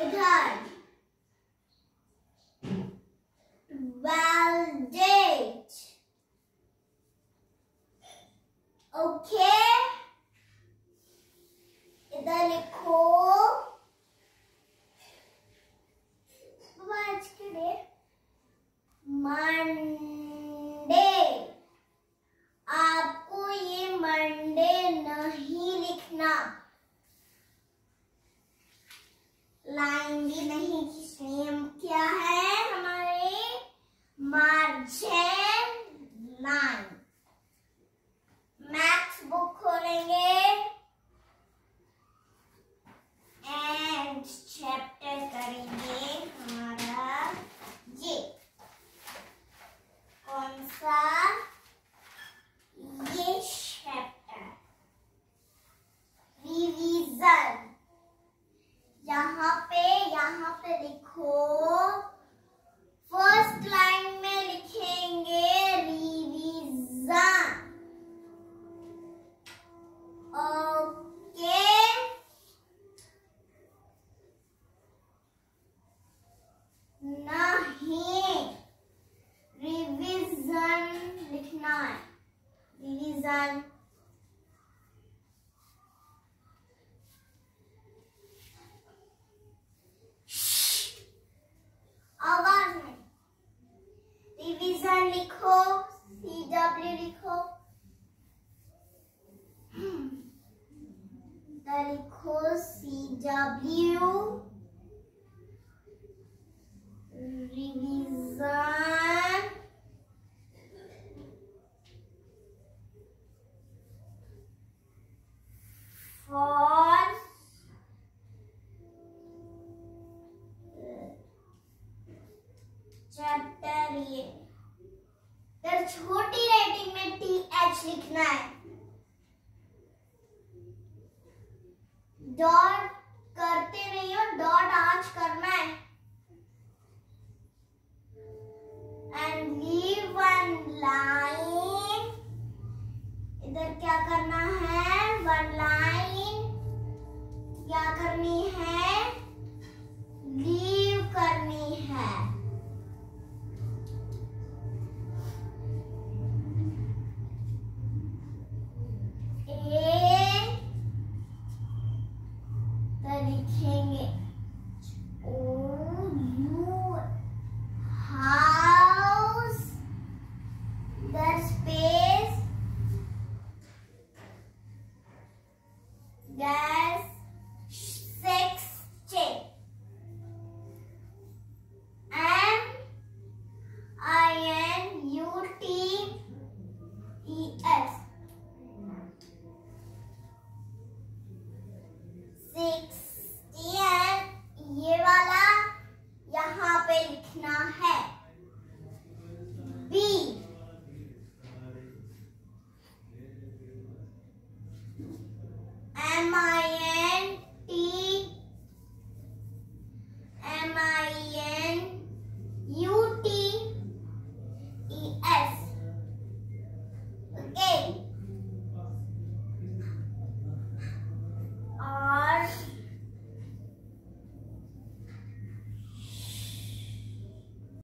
你看。नेम क्या है? हमारे मार्जिन enzyme. आवाज़ लिखो सी डब्ल्यू लिखो लिखो C W revision false chapter ये इधर छोटी राइटिंग में टी एच लिखना है। डॉट 给你